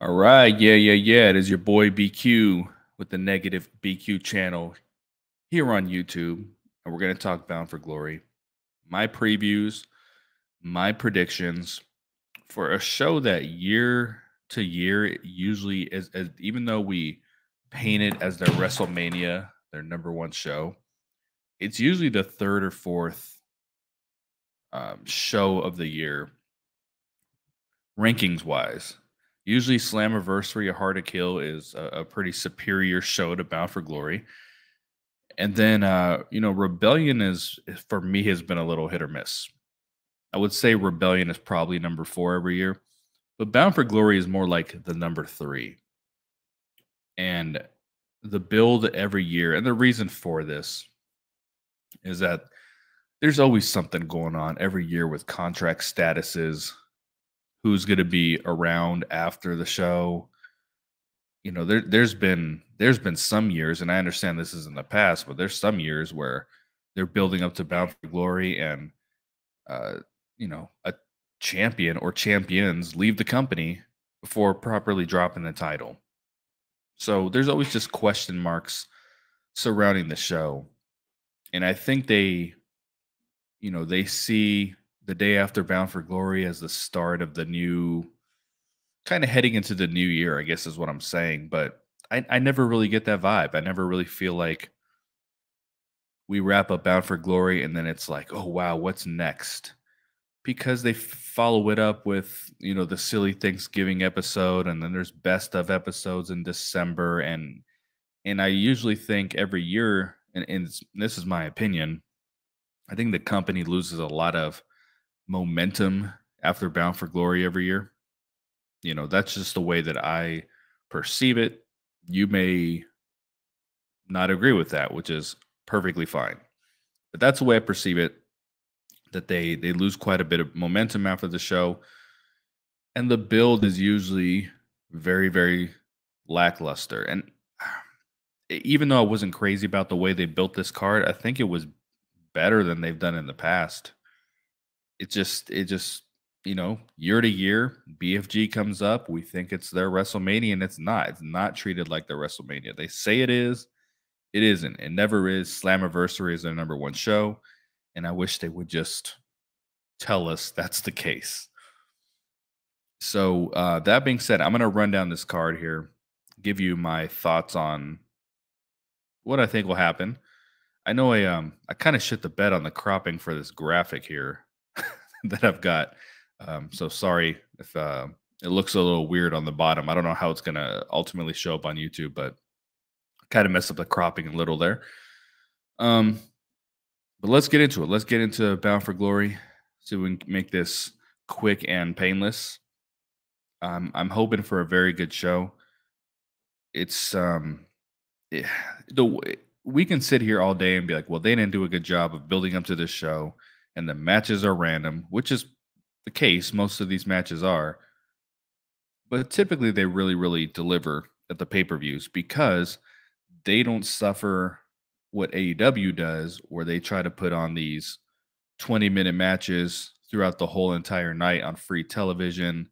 All right. Yeah, yeah, yeah. It is your boy BQ with the negative BQ channel here on YouTube. And we're going to talk Bound for Glory. My previews, my predictions for a show that year to year usually is, as, even though we paint it as their WrestleMania, their number one show, it's usually the third or fourth um, show of the year, rankings wise. Usually, Slammiversary, A Hard to Kill is a, a, pretty superior show to Bound for Glory. And then, uh, you know, Rebellion is, for me, has been a little hit or miss. I would say Rebellion is probably number four every year, but Bound for Glory is more like the number three. And the build every year, and the reason for this is that there's always something going on every year with contract statuses, who's going to be around after the show. You know, there there's been there's been some years, and I understand this is in the past, but there's some years where they're building up to Bound for Glory, and uh, you know, a champion or champions leave the company before properly dropping the title. So there's always just question marks surrounding the show and I think they, you know, they see the day after Bound for Glory as the start of the new, kind of heading into the new year. I guess is what I'm saying. But I, I never really get that vibe. I never really feel like we wrap up Bound for Glory and then it's like, oh wow, what's next? Because they follow it up with, you know, the silly Thanksgiving episode, and then there's best of episodes in December, and and I usually think every year and, and this is my opinion, I think the company loses a lot of momentum after Bound for Glory every year. You know, that's just the way that I perceive it. You may not agree with that, which is perfectly fine. But that's the way I perceive it. That they they lose quite a bit of momentum after the show. And the build is usually very, very lackluster. And even though I wasn't crazy about the way they built this card, I think it was better than they've done in the past. It just, it just, you know, year to year, BFG comes up. We think it's their WrestleMania, and it's not. It's not treated like their WrestleMania. They say it is, it isn't. It never is. Slammiversary is their number one show, and I wish they would just tell us that's the case. So uh, that being said, I'm going to run down this card here, give you my thoughts on what I think will happen. I know I um I kind of shit the bed on the cropping for this graphic here that I've got. Um, so sorry if uh, it looks a little weird on the bottom. I don't know how it's gonna ultimately show up on YouTube, but kind of messed up the cropping a little there. Um, but let's get into it. Let's get into Bound for Glory. See if we can make this quick and painless. Um, I'm hoping for a very good show. It's um Eh, the we can sit here all day and be like, well, they didn't do a good job of building up to this show, and the matches are random, which is the case. Most of these matches are, but typically they really, really deliver at the pay per views because they don't suffer what AEW does, where they try to put on these 20 minute matches throughout the whole entire night on free television,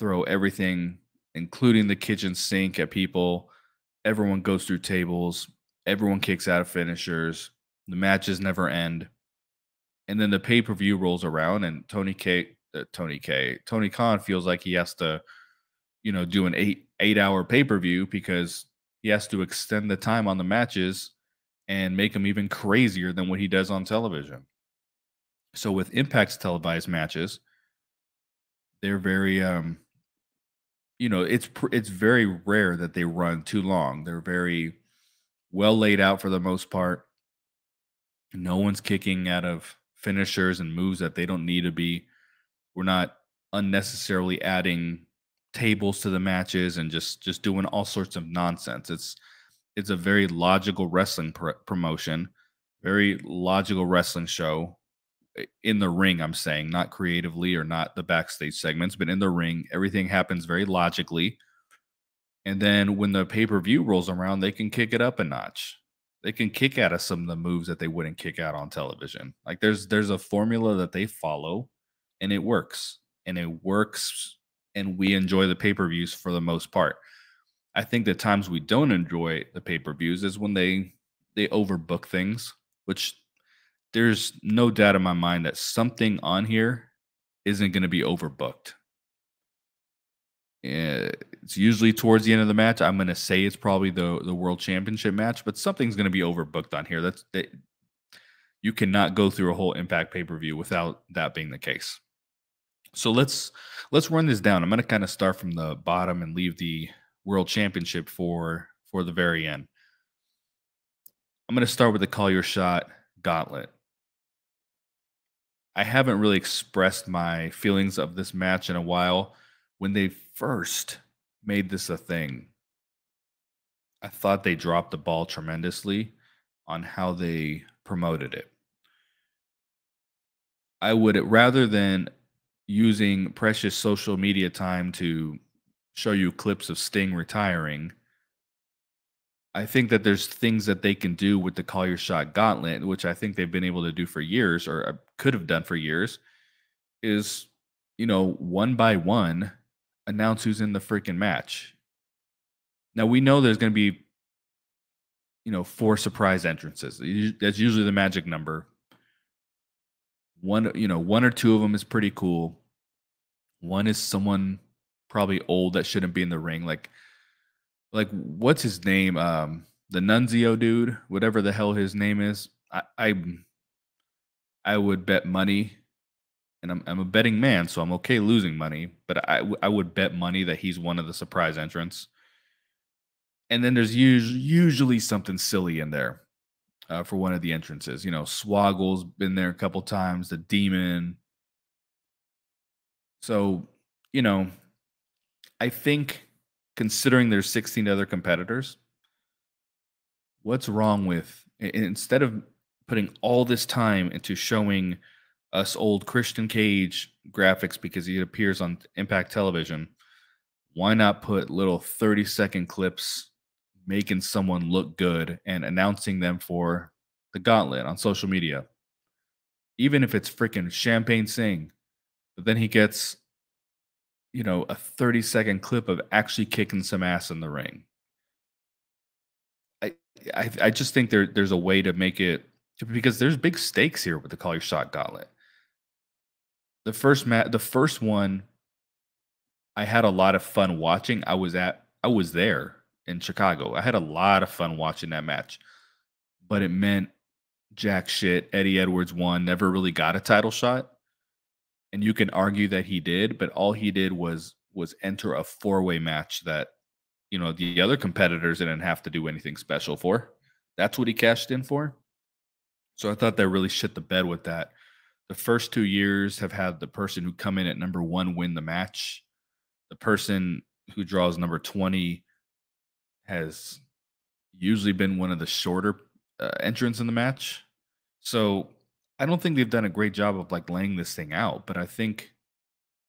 throw everything, including the kitchen sink, at people everyone goes through tables, everyone kicks out of finishers, the matches never end. And then the pay per view rolls around, and Tony K, uh, Tony K, Tony Khan feels like he has to, you know, do an eight eight hour pay per view because he has to extend the time on the matches and make them even crazier than what he does on television. So with Impact's televised matches, they're very um you know it's it's very rare that they run too long. They're very well laid out for the most part. No one's kicking out of finishers and moves that they don't need to be. We're not unnecessarily adding tables to the matches and just just doing all sorts of nonsense. It's it's a very logical wrestling pr- promotion, very logical wrestling show eh, in the ring, I'm saying, not creatively or not the backstage segments, but in the ring, everything happens very logically. And then when the pay per view rolls around, they can kick it up a notch. They can kick out of some of the moves that they wouldn't kick out on television. Like there's there's a formula that they follow, and it works, and it works and we enjoy the pay per views for the most part. I think the times we don't enjoy the pay per views is when they they overbook things, which there's no doubt in my mind that something on here isn't going to be overbooked. Eh, it's usually towards the end of the match. I'm going to say it's probably the the world championship match, but something's going to be overbooked on here. That's that, you cannot go through a whole Impact pay per view without that being the case. So let's let's run this down. I'm going to kind of start from the bottom and leave the world championship for for the very end. I'm going to start with the call your shot gauntlet. I haven't really expressed my feelings of this match in a while. When they first made this a thing, I thought they dropped the ball tremendously on how they promoted it. I would rather than using precious social media time to show you clips of Sting retiring. I think that there's things that they can do with the call your shot gauntlet, which I think they've been able to do for years or uh, could have done for years, is, you know, one by one, announce who's in the freaking match. Now we know there's going to be, you know, four surprise entrances. That's usually the magic number. One, you know, one or two of them is pretty cool. One is someone probably old that shouldn't be in the ring. Like, like what's his name? Um, the Nunzio dude, whatever the hell his name is. I, I, I would bet money, and I'm I'm a betting man, so I'm okay losing money. But I I would bet money that he's one of the surprise entrants. And then there's usually usually something silly in there uh, for one of the entrances. You know, Swoggle's been there a couple times. The Demon. So you know, I think considering there's 16 other competitors, what's wrong with instead of putting all this time into showing us old Christian Cage graphics because he appears on Impact Television, why not put little 30 second clips making someone look good and announcing them for the gauntlet on social media? Even if it's freaking Champagne Singh, but then he gets you know, a 30 second clip of actually kicking some ass in the ring. I I, I just think there there's a way to make it because there's big stakes here with the call your shot gauntlet. The first mat the first one I had a lot of fun watching. I was at I was there in Chicago. I had a lot of fun watching that match. But it meant jack shit. Eddie Edwards won, never really got a title shot and you can argue that he did, but all he did was was enter a four way match that you know the other competitors didn't have to do anything special for. That's what he cashed in for. So I thought that really shit the bed with that. The first two years have had the person who come in at number one win the match. The person who draws number 20 has usually been one of the shorter uh, entrants in the match. So I don't think they've done a great job of like laying this thing out, but I think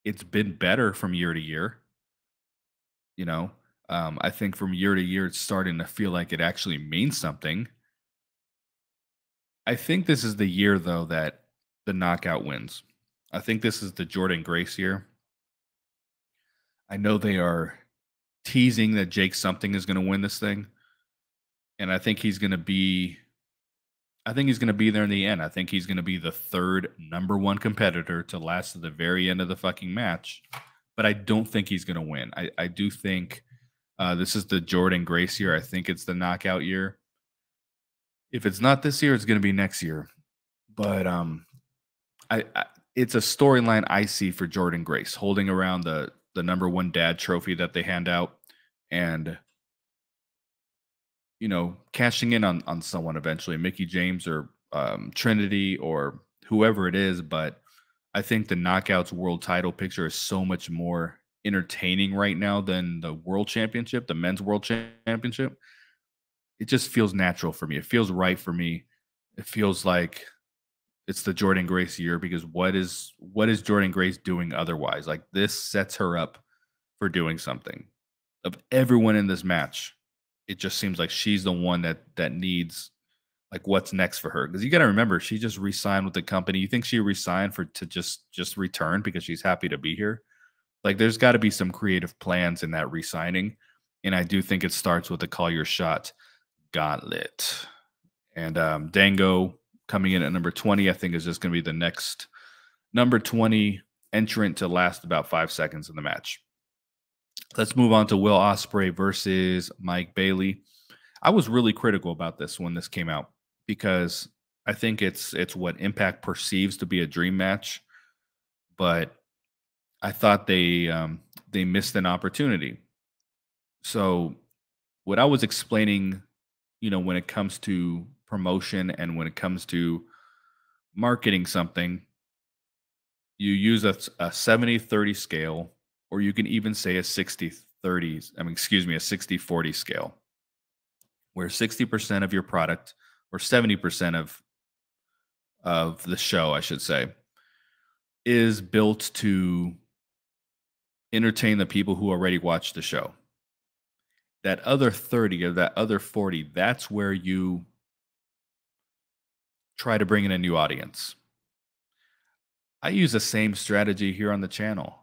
it's been better from year to year. You know, um, I think from year to year, it's starting to feel like it actually means something. I think this is the year, though, that the knockout wins. I think this is the Jordynne Grace year. I know they are teasing that Jake something is going to win this thing. And I think he's going to be I think he's going to be there in the end. I think he's going to be the third number one competitor to last to the very end of the fucking match. But I don't think he's going to win. I, I do think uh, this is the Jordynne Grace year. I think it's the knockout year. If it's not this year, it's going to be next year. But um, I, I it's a storyline I see for Jordynne Grace holding around the the number one dad trophy that they hand out and you know, cashing in on on someone eventually, mickie James or um, Trinity or whoever it is. But I think the Knockouts World Title picture is so much more entertaining right now than the World Championship, the Men's World Championship. It just feels natural for me. It feels right for me. It feels like it's the Jordynne Grace year because what is what is Jordynne Grace doing otherwise? Like this sets her up for doing something. Of everyone in this match, it just seems like she's the one that that needs like what's next for her because you got to remember she just resigned with the company you think she resigned for to just just return because she's happy to be here Like there's got to be some creative plans in that re-signing, and I do think it starts with the call your shot gauntlet. And um, Dango coming in at number 20, I think is just going to be the next number 20 entrant to last about five seconds in the match. Let's move on to Will Ospreay versus Mike Bailey. I was really critical about this when this came out because I think it's it's what Impact perceives to be a dream match, but I thought they um, they missed an opportunity. So, what I was explaining, you know, when it comes to promotion and when it comes to marketing something, you use a, a 70 30 scale, or you can even say a 60 30, I mean, excuse me, a 60 40 scale, where 60% of your product or 70% of of the show, I should say, is built to entertain the people who already watch the show. That other 30 or that other 40, that's where you try to bring in a new audience. I use the same strategy here on the channel.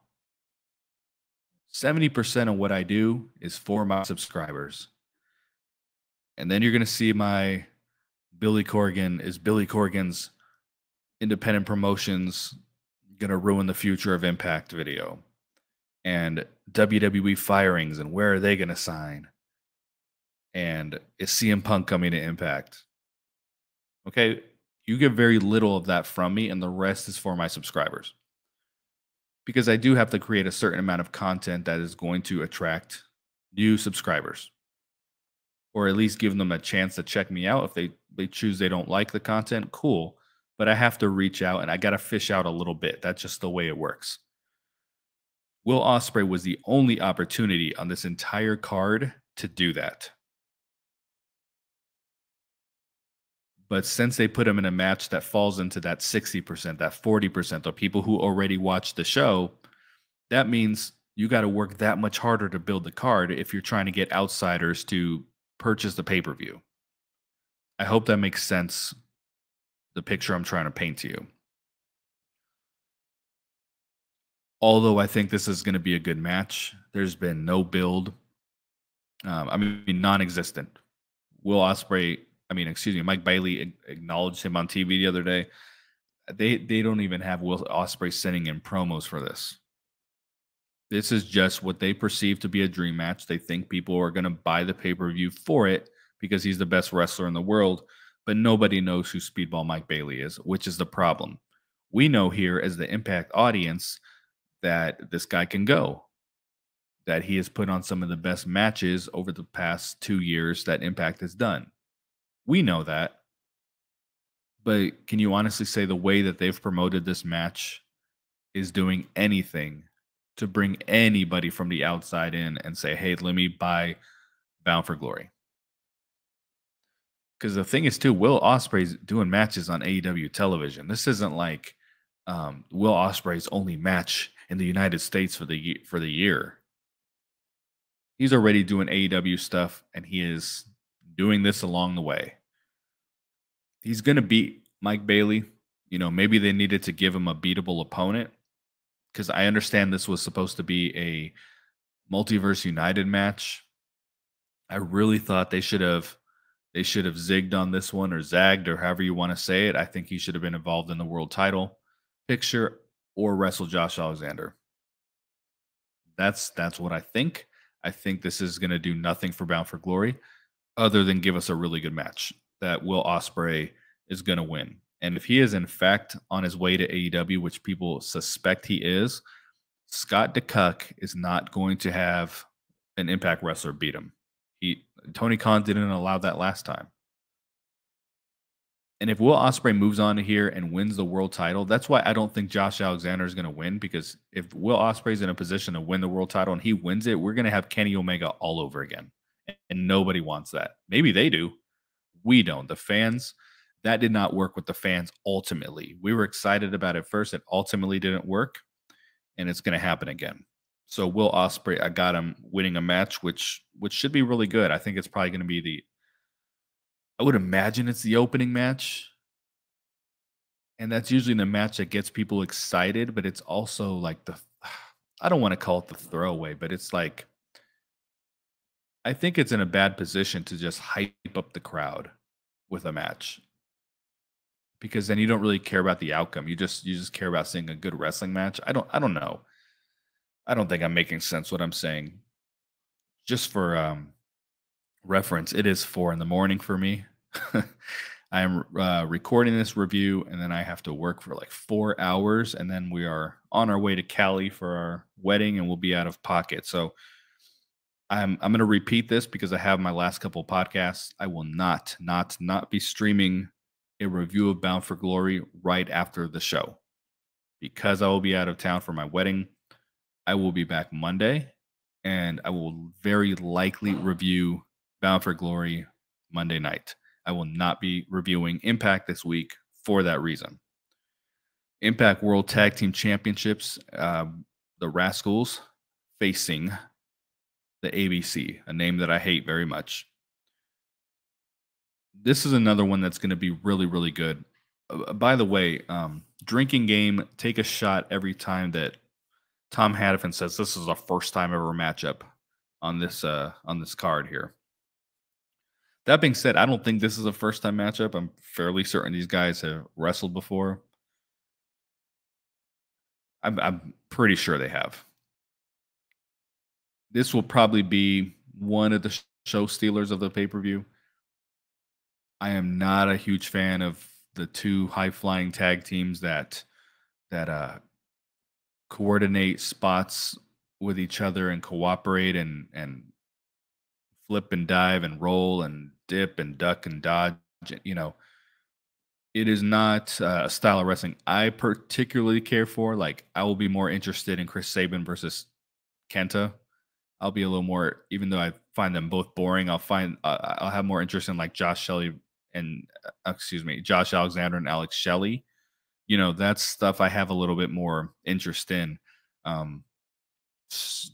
70% of what I do is for my subscribers. And then you're going to see my Billy Corgan is Billy Corgan's independent promotions going to ruin the future of Impact video? And WWE firings and where are they going to sign? And is CM Punk coming to Impact? Okay, you get very little of that from me, and the rest is for my subscribers. Because I do have to create a certain amount of content that is going to attract new subscribers, or at least give them a chance to check me out. If they, they choose they don't like the content, cool but I have to reach out and I got to fish out a little bit. That's just the way it works. Will Ospreay was the only opportunity on this entire card to do that. But since they put him in a match that falls into that 60%, that 40%, the people who already watched the show, that means you got to work that much harder to build the card if you're trying to get outsiders to purchase the pay per view. I hope that makes sense the picture I'm trying to paint to you. Although I think this is going to be a good match, there's been no build. Um, I mean, non-existent. Will Ospreay, I mean, excuse me, Mike Bailey acknowledged him on TV the other day. They they don't even have Will Ospreay sending in promos for this. This is just what they perceive to be a dream match. They think people are going to buy the pay per view for it because he's the best wrestler in the world but nobody knows who Speedball Mike Bailey is, which is the problem. We know here as the Impact audience that this guy can go, that he has put on some of the best matches over the past two years that Impact has done. We know that. But can you honestly say the way that they've promoted this match is doing anything to bring anybody from the outside in and say, hey, let me buy Bound for Glory? because the thing is too, Will Ospreay's doing matches on AEW television. This isn't like um, Will Ospreay's only match in the United States for the for the year. He's already doing AEW stuff, and he is doing this along the way. He's gonna beat Mike Bailey. You know, maybe they needed to give him a beatable opponent because I understand this was supposed to be a multiverse united match. I really thought they should have they should have zigged on this one or zagged or however you want to say it. I think he should have been involved in the world title picture or wrestle Josh Alexander. That's that's what I think. I think this is going to do nothing for Bound for Glory other than give us a really good match that Will Ospreay is going to win. And if he is in fact on his way to AEW, which people suspect he is, Scott DeCuck is not going to have an Impact wrestler beat him. He Tony Khan didn't allow that last time. And if Will Ospreay moves on to here and wins the world title, that's why I don't think Josh Alexander is going to win. Because if Will Ospreay is in a position to win the world title and he wins it, we're going to have Kenny Omega all over again, and nobody wants that. Maybe they do. We don't. The fans. That did not work with the fans. Ultimately, we were excited about it first. It ultimately didn't work, and it's going to happen again. So Will Ospreay, I got him winning a match, which which should be really good. I think it's probably going to be the. I would imagine it's the opening match, and that's usually the match that gets people excited. But it's also like the, I don't want to call it the throwaway, but it's like I think it's in a bad position to just hype up the crowd with a match because then you don't really care about the outcome. You just you just care about seeing a good wrestling match. I don't I don't know. I don't think I'm making sense what I'm saying. Just for um reference, it is four in the morning for me. I am uh, recording this review, and then I have to work for like four hours, and then we are on our way to Cali for our wedding, and we'll be out of pocket. So I'm I'm going to repeat this because I have my last couple podcasts. I will not not not be streaming a review of Bound for Glory right after the show because I will be out of town for my wedding. I will be back Monday, and I will very likely review Bound for Glory Monday night. I will not be reviewing Impact this week for that reason. Impact World Tag Team Championships, uh, the Rascalz facing the ABC, a name that I hate very much. This is another one that's going to be really, really good. Uh, by the way, um, drinking game, take a shot every time that Tom Hannifan says this is a first time ever matchup on this uh, on this card here. That being said, I don't think this is a first time matchup. I'm fairly certain these guys have wrestled before. I'm, I'm pretty sure they have. This will probably be one of the show stealers of the pay per view. I am not a huge fan of the two high flying tag teams that that uh, coordinate spots with each other and cooperate and and flip and dive and roll and dip and duck and dodge. You know, it is not uh, a style of wrestling I particularly care for. Like, I will be more interested in Chris Sabin versus Kenta. I'll be a little more, even though I find them both boring. I'll find uh, I'll have more interest in like Josh Shelley and uh, excuse me, Josh Alexander and Alex Shelley. You know, that's stuff I have a little bit more interest in. Um,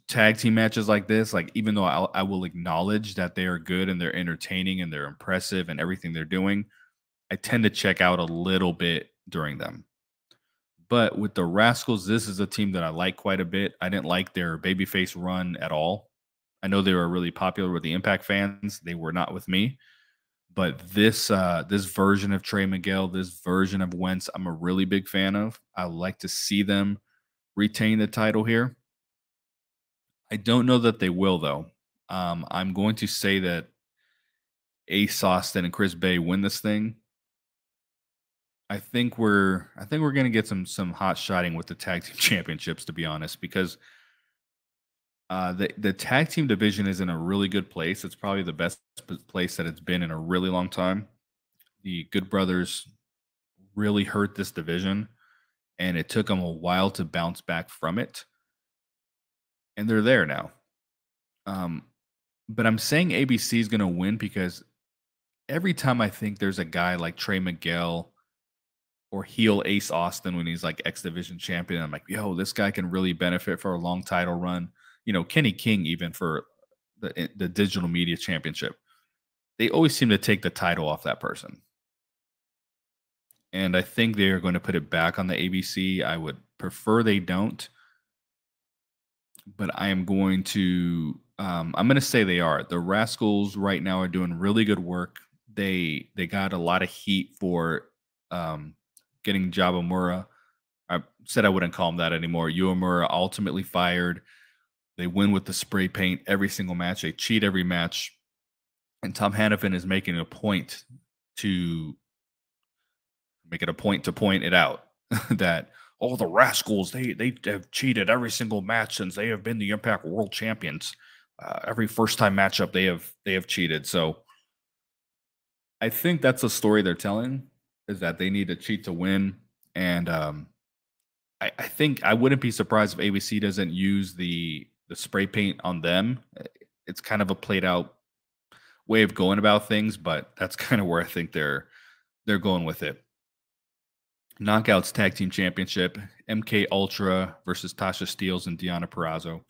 tag team matches like this, like even though I'll, I will acknowledge that they are good and they're entertaining and they're impressive and everything they're doing, I tend to check out a little bit during them. But with the Rascalz, this is a team that I like quite a bit. I didn't like their babyface run at all. I know they were really popular with the Impact fans. They were not with me. But this uh, this version of Trey Miguel, this version of Wentz, I'm a really big fan of. I like to see them retain the title here. I don't know that they will, though. Um, I'm going to say that Ace Austin and Chris Bey win this thing. I think we're I think we're gonna get some some hot shotting with the tag team championships, to be honest, because uh, the the tag team division is in a really good place. It's probably the best place that it's been in a really long time. The Good Brothers really hurt this division, and it took them a while to bounce back from it and they're there now. Um, but I'm saying ABC is going to win because every time I think there's a guy like Trey Miguel or heel Ace Austin when he's like X Division champion, I'm like, yo, this guy can really benefit for a long title run. You know, Kenny King even for the eh, the digital media championship. They always seem to take the title off that person. And I think they are going to put it back on the ABC. I would prefer they don't but I am going to um, I'm going to say they are. The Rascalz right now are doing really good work. They they got a lot of heat for um, getting Jabamura. I said I wouldn't call him that anymore. Uemura ultimately fired. They win with the spray paint every single match. They cheat every match. And Tom Hannifan is making a point to make it a point to point it out that oh, the rascalz, they they have cheated every single match since they have been the Impact World Champions. Uh, every first time matchup, they have they have cheated. So I think that's a story they're telling is that they need to cheat to win. And um, I, I think I wouldn't be surprised if ABC doesn't use the the spray paint on them. It's kind of a played out way of going about things, but that's kind of where I think they're they're going with it. Knockouts Tag Team Championship, MK Ultra versus Tasha Steelz and Deonna Purrazzo.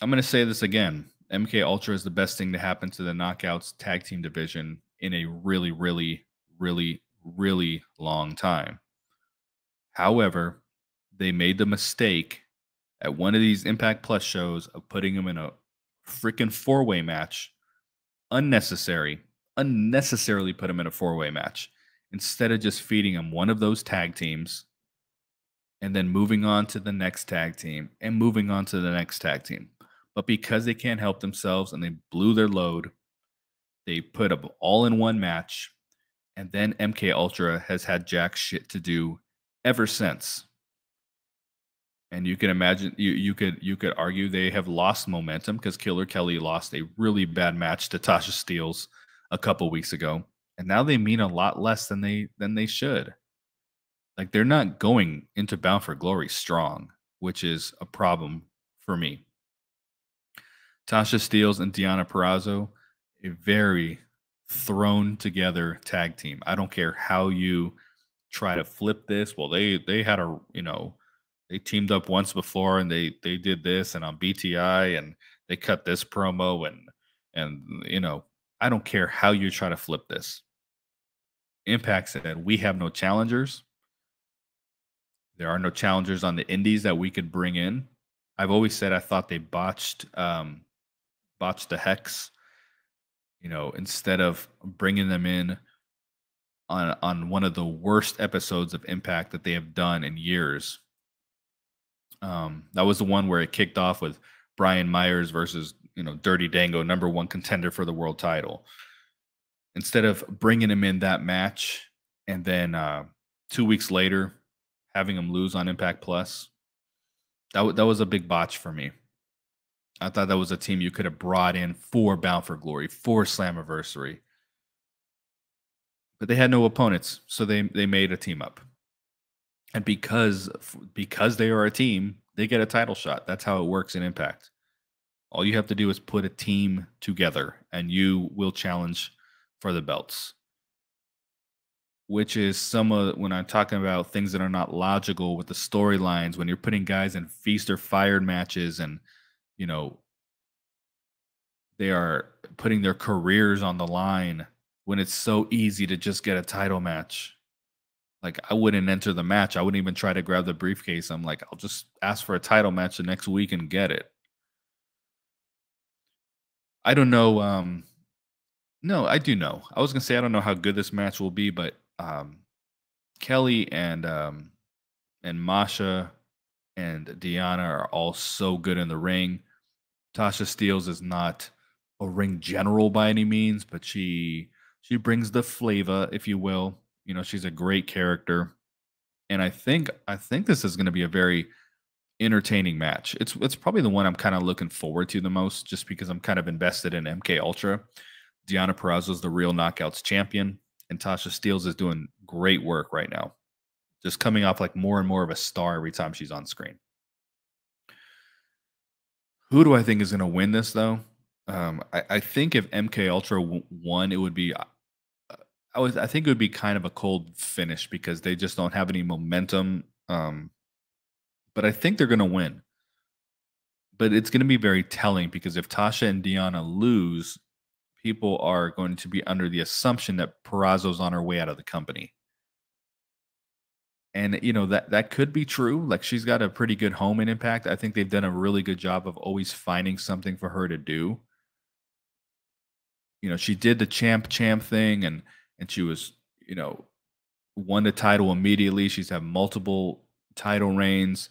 I'm going to say this again. MK Ultra is the best thing to happen to the Knockouts Tag Team division in a really, really, really, really long time. However, they made the mistake at one of these Impact Plus shows of putting them in a freaking four way match. Unnecessary. Unnecessarily put them in a four way match instead of just feeding them one of those tag teams and then moving on to the next tag team and moving on to the next tag team. But because they can't help themselves and they blew their load, they put them all in one match. And then MK Ultra has had jack shit to do ever since. And you can imagine you you could you could argue they have lost momentum because Killer Kelly lost a really bad match to Tasha Steelz a couple weeks ago. And now they mean a lot less than they than they should. Like they're not going into Bound for Glory strong, which is a problem for me. Tasha Steelz and Deonna Purrazzo, a very thrown together tag team. I don't care how you try to flip this. Well, they they had a you know they teamed up once before and they they did this and on BTI and they cut this promo and and you know I don't care how you try to flip this. Impact said we have no challengers. There are no challengers on the indies that we could bring in. I've always said I thought they botched um, botched the hex. You know, instead of bringing them in on on one of the worst episodes of Impact that they have done in years. Um, that was the one where it kicked off with Brian Myers versus you know Dirty Dango, number one contender for the world title. Instead of bringing him in that match and then uh, two weeks later having him lose on Impact Plus, that, that was a big botch for me. I thought that was a team you could have brought in for Bound for Glory, for Slammiversary. But they had no opponents, so they they made a team up. And because because they are a team, they get a title shot. That's how it works in Impact. All you have to do is put a team together and you will challenge for the belts which is some of when I'm talking about things that are not logical with the storylines, when you're putting guys in feast or fired matches and, you know, they are putting their careers on the line when it's so easy to just get a title match. Like I wouldn't enter the match. I wouldn't even try to grab the briefcase. I'm like, I'll just ask for a title match the next week and get it. I don't know. Um, no, I do know. I was gonna say I don't know how good this match will be, but um, Kelly and um, and Masha and Deonna are all so good in the ring. Tasha Steelz is not a ring general by any means, but she she brings the flavor, if you will. You know, she's a great character, and I think I think this is going to be a very entertaining match. It's it's probably the one I'm kind of looking forward to the most, just because I'm kind of invested in MK Ultra. Purrazzo is the real knockouts champion and Tasha Steelz is doing great work right now. Just coming off like more and more of a star every time she's on screen. Who do I think is going to win this though? Um, I, I, think if MK Ultra won, it would be. Uh, I was. I think it would be kind of a cold finish because they just don't have any momentum. Um, but I think they're going to win. But it's going to be very telling because if Tasha and Deonna lose, people are going to be under the assumption that Purrazzo's on her way out of the company. And you know that that could be true. Like she's got a pretty good home in Impact. I think they've done a really good job of always finding something for her to do. You know, she did the champ champ thing and and she was, you know, won the title immediately. She's had multiple title reigns.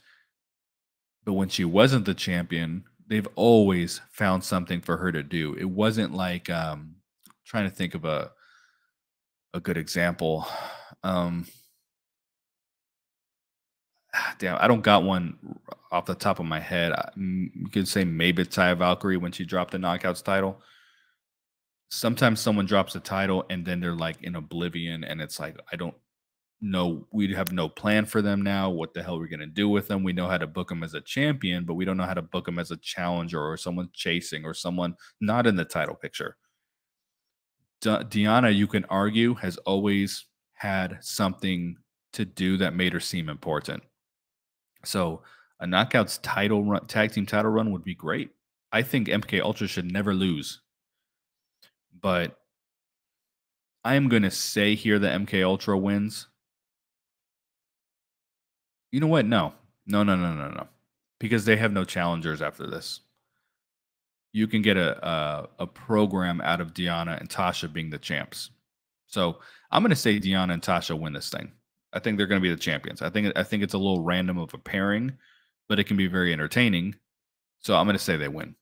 But when she wasn't the champion, they've always found something for her to do. It wasn't like um trying to think of a a good example. Um Ah, damn, I don't got one off the top of my head. you could say maybe Taya Valkyrie when she dropped the knockouts title. Sometimes someone drops a title and then they're like in oblivion, and it's like I don't know. we have no plan for them now what the hell are we going to do with them we know how to book them as a champion but we don't know how to book them as a challenger or someone chasing or someone not in the title picture De- deonna you can argue has always had something to do that made her seem important so a knockouts title run tag team title run would be great i think mk ultra should never lose but I am going to say here that MK Ultra wins you know what? No, no, no, no, no, no. because they have no challengers after this. You can get a a, a program out of Deonna and Tasha being the champs. So I'm going to say Deonna and Tasha win this thing. I think they're going to be the champions. I think I think it's a little random of a pairing, but it can be very entertaining. So I'm going to say they win.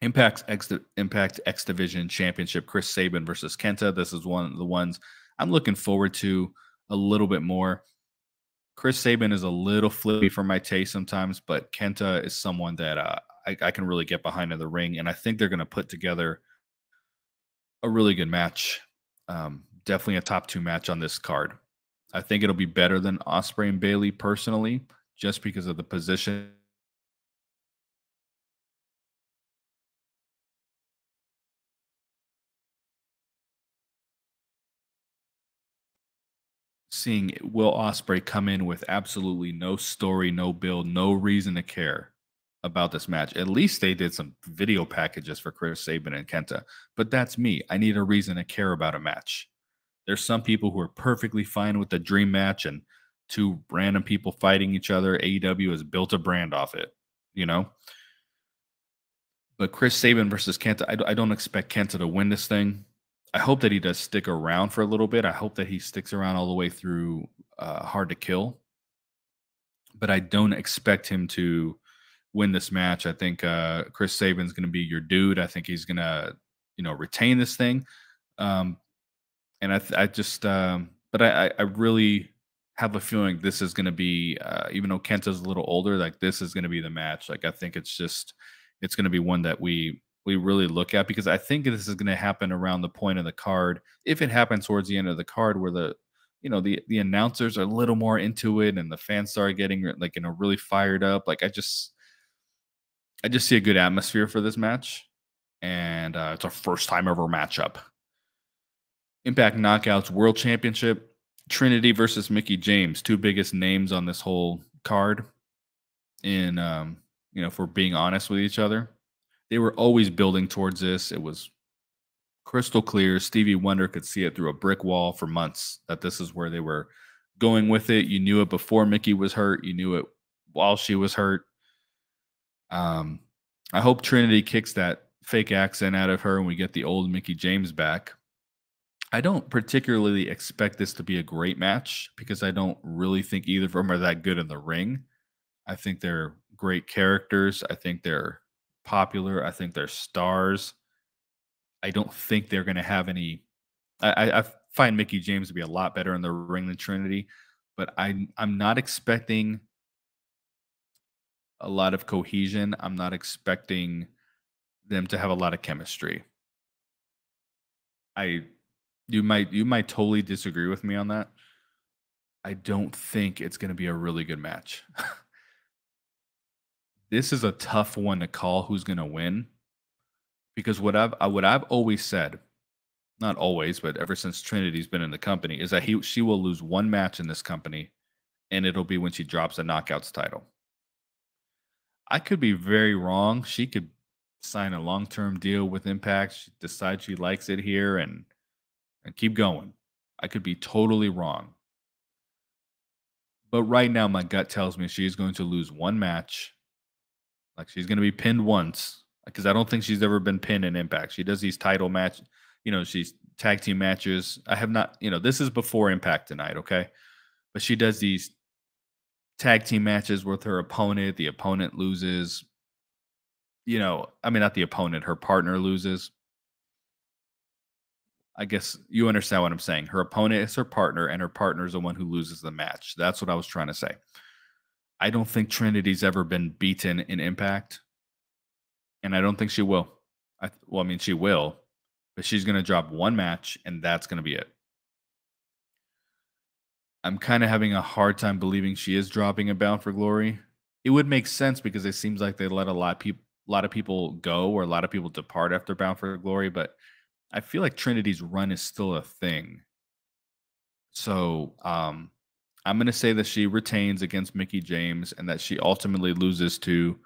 Impact X Impact X Division Championship Chris Sabin versus Kenta. This is one of the ones I'm looking forward to a little bit more. Chris Sabin is a little flippy for my taste sometimes, but Kenta is someone that uh, I, I, can really get behind in the ring, and I think they're going to put together a really good match. Um, definitely a top two match on this card. I think it'll be better than Ospreay and Bailey personally, just because of the position seeing Will Ospreay come in with absolutely no story, no build, no reason to care about this match. At least they did some video packages for Chris Sabin and Kenta. But that's me. I need a reason to care about a match. There's some people who are perfectly fine with the dream match and two random people fighting each other. AEW has built a brand off it, you know? But Chris Sabin versus Kenta, I, I don't expect Kenta to win this thing. I hope that he does stick around for a little bit. I hope that he sticks around all the way through uh, Hard to Kill. But I don't expect him to win this match. I think uh, Chris Sabin's going to be your dude. I think he's going to, you know, retain this thing. Um, and I, I just, um, but I, I really have a feeling this is going to be, uh, even though Kenta's a little older, like this is going to be the match. Like I think it's just, it's going to be one that we we really look at because I think this is going to happen around the point of the card. If it happens towards the end of the card where the you know the the announcers are a little more into it and the fans start getting like you know really fired up like i just i just see a good atmosphere for this match and uh, it's our first time ever matchup impact knockouts world championship trinity versus Mickie james two biggest names on this whole card in um you know for being honest with each other they were always building towards this. It was crystal clear. Stevie Wonder could see it through a brick wall for months that this is where they were going with it. You knew it before Mickie was hurt. You knew it while she was hurt. Um, I hope Trinity kicks that fake accent out of her and we get the old Mickie James back. I don't particularly expect this to be a great match because I don't really think either of them are that good in the ring. I think they're great characters. I think they're popular. I think they're stars. I don't think they're going to have any. I, I, find Mickie James to be a lot better in the ring than Trinity, but I I'm not expecting a lot of cohesion. I'm not expecting them to have a lot of chemistry. I you might you might totally disagree with me on that. I don't think it's going to be a really good match. this is a tough one to call who's going to win because what I've what I've always said, not always, but ever since Trinity's been in the company, is that he she will lose one match in this company, and it'll be when she drops a knockouts title. I could be very wrong. She could sign a long term deal with Impact, she decide she likes it here, and and keep going. I could be totally wrong. But right now, my gut tells me she's going to lose one match like she's going to be pinned once because I don't think she's ever been pinned in Impact. She does these title match, you know, she's tag team matches. I have not, you know, this is before Impact tonight, okay? But she does these tag team matches with her opponent. The opponent loses. You know, I mean, not the opponent, her partner loses. I guess you understand what I'm saying. Her opponent is her partner, and her partner is the one who loses the match. That's what I was trying to say. I don't think Trinity's ever been beaten in Impact, and I don't think she will. I, well, I mean, she will, but she's going to drop one match, and that's going to be it. I'm kind of having a hard time believing she is dropping a Bound for Glory. It would make sense because it seems like they let a lot of people, a lot of people go, or a lot of people depart after Bound for Glory. But I feel like Trinity's run is still a thing. So, um, I'm going to say that she retains against Mickie James and that she ultimately loses to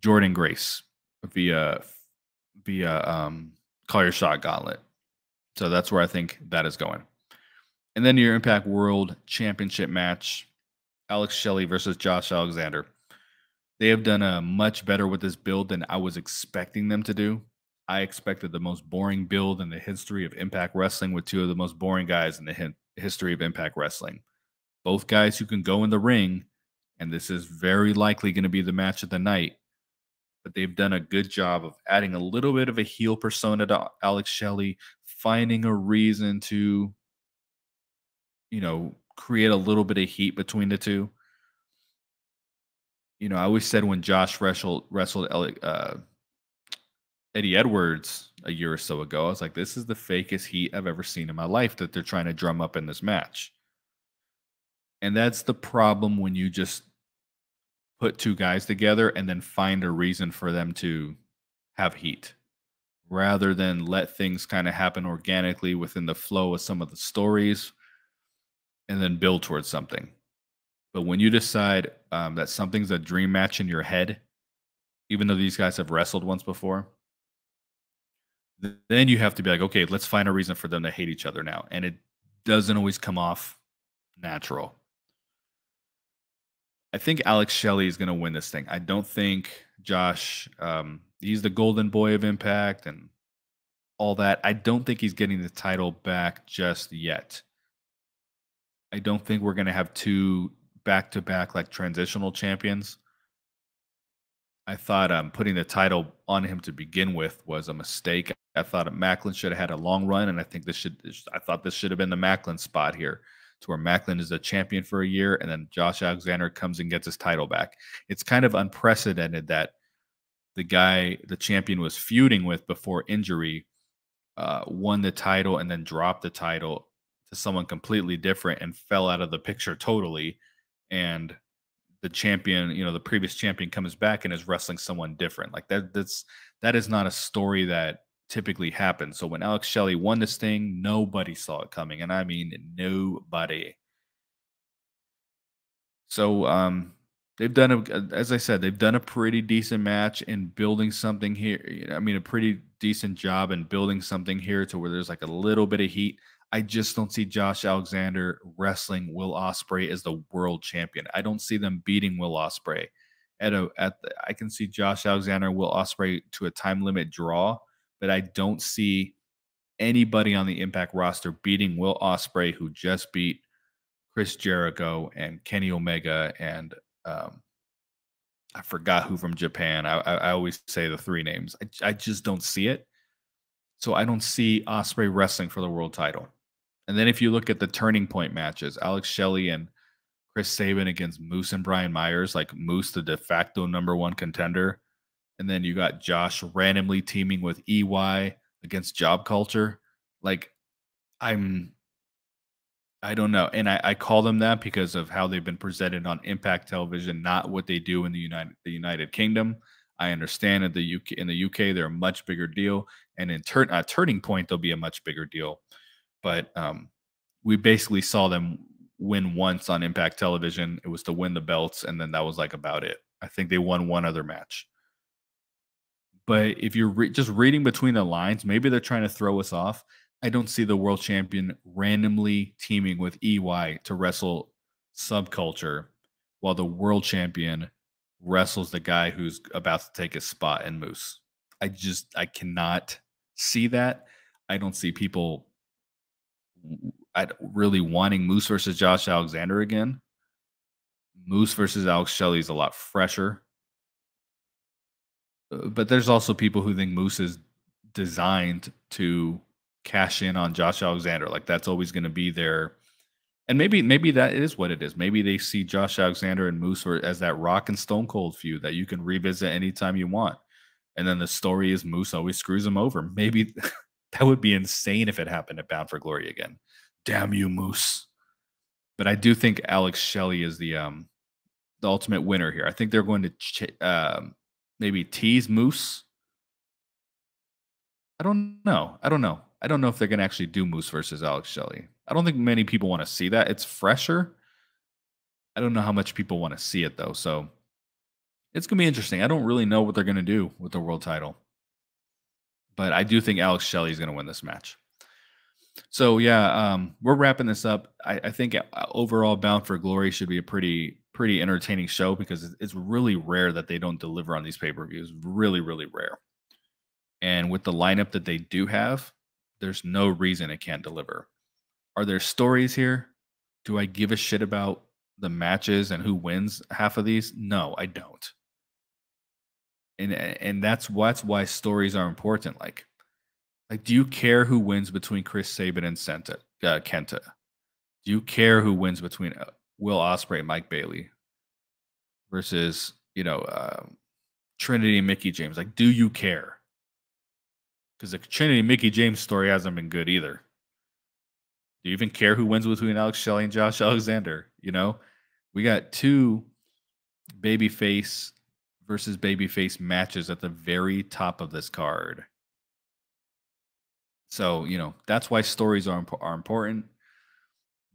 Jordynne Grace via via um, call your shot gauntlet. So that's where I think that is going. And then your Impact World Championship match, Alex Shelley versus Josh Alexander. They have done a much better with this build than I was expecting them to do. I expected the most boring build in the history of Impact Wrestling with two of the most boring guys in the history of Impact Wrestling. Both guys who can go in the ring, and this is very likely going to be the match of the night. But they've done a good job of adding a little bit of a heel persona to Alex Shelley, finding a reason to, you know, create a little bit of heat between the two. You know, I always said when Josh wrestled wrestled uh, Eddie Edwards a year or so ago, I was like, this is the fakest heat I've ever seen in my life that they're trying to drum up in this match. And that's the problem when you just put two guys together and then find a reason for them to have heat rather than let things kind of happen organically within the flow of some of the stories and then build towards something. But when you decide um, that something's a dream match in your head, even though these guys have wrestled once before, then you have to be like, okay, let's find a reason for them to hate each other now. And it doesn't always come off natural. I think Alex Shelley is going to win this thing. I don't think Josh, um, he's the golden boy of Impact and all that. I don't think he's getting the title back just yet. I don't think we're going to have two back to back like transitional champions. I thought um, putting the title on him to begin with was a mistake. I thought Maclin should have had a long run, and I think this should. I thought this should have been the Maclin spot here, to where Maclin is a champion for a year, and then Josh Alexander comes and gets his title back. It's kind of unprecedented that the guy the champion was feuding with before injury uh, won the title and then dropped the title to someone completely different and fell out of the picture totally. And the champion, you know, the previous champion comes back and is wrestling someone different. Like that, that's that is not a story that typically happens. So when Alex Shelley won this thing, nobody saw it coming, and I mean nobody. So um, they've done a, as I said, they've done a pretty decent match in building something here. I mean, a pretty decent job in building something here to where there's like a little bit of heat. I just don't see Josh Alexander wrestling Will Ospreay as the world champion. I don't see them beating Will Ospreay. At a at the, I can see Josh Alexander Will Ospreay to a time limit draw, but I don't see anybody on the Impact roster beating Will Ospreay, who just beat Chris Jericho and Kenny Omega and um, I forgot who from Japan. I, I, I always say the three names. I, I just don't see it. So I don't see Ospreay wrestling for the world title. And then if you look at the turning point matches, Alex Shelley and Chris Sabin against Moose and Brian Myers, like Moose, the de facto number one contender. And then you got Josh randomly teaming with EY against Job Culture. Like, I'm, I don't know. And I, I call them that because of how they've been presented on Impact Television, not what they do in the United, the United Kingdom. I understand in the UK, in the UK, they're a much bigger deal. And in turn, a turning point, they'll be a much bigger deal but um, we basically saw them win once on Impact Television. It was to win the belts, and then that was like about it. I think they won one other match. But if you're re- just reading between the lines, maybe they're trying to throw us off. I don't see the world champion randomly teaming with EY to wrestle subculture while the world champion wrestles the guy who's about to take his spot in Moose. I just I cannot see that. I don't see people at really wanting Moose versus Josh Alexander again. Moose versus Alex Shelley is a lot fresher. But there's also people who think Moose is designed to cash in on Josh Alexander. Like that's always going to be there. And maybe maybe that is what it is. Maybe they see Josh Alexander and Moose as that Rock and Stone Cold feud that you can revisit anytime you want. And then the story is Moose always screws him over. Maybe that would be insane if it happened at Bound for Glory again. Damn you, Moose. But I do think Alex Shelley is the um the ultimate winner here. I think they're going to ch- um, maybe tease Moose. I don't know. I don't know. I don't know if they're going to actually do Moose versus Alex Shelley. I don't think many people want to see that. It's fresher. I don't know how much people want to see it though. So it's going to be interesting. I don't really know what they're going to do with the world title. But I do think Alex Shelley is going to win this match. So yeah, um, we're wrapping this up. I, I, think uh, overall, Bound for Glory should be a pretty pretty entertaining show because it's really rare that they don't deliver on these pay per views. Really, really rare. And with the lineup that they do have, there's no reason it can't deliver. Are there stories here? Do I give a shit about the matches and who wins half of these? No, I don't. And and that's what's why stories are important. Like, like, do you care who wins between Chris Sabin and Senta, uh, Kenta? Do you care who wins between uh, Will Ospreay, Mike Bailey versus you know uh, Trinity and Mickie James? Like, do you care? Because the Trinity Mickie James story hasn't been good either. Do you even care who wins between Alex Shelley and Josh Alexander? You know, we got two babyface versus babyface matches at the very top of this card. So, you know, that's why stories are, are important.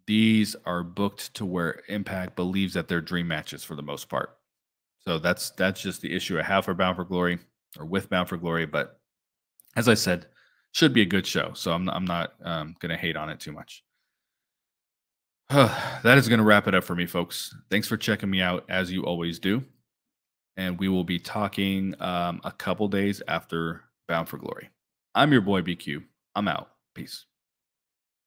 These are booked to where Impact believes that they're dream matches for the most part. So that's that's just the issue I have for Bound for Glory or with Bound for Glory. But as I said, should be a good show. So I'm not, I'm not um, going to hate on it too much. that is going to wrap it up for me, folks. Thanks for checking me out as you always do. And we will be talking um, a couple days after Bound for Glory. I'm your boy BQ. I'm out. Peace.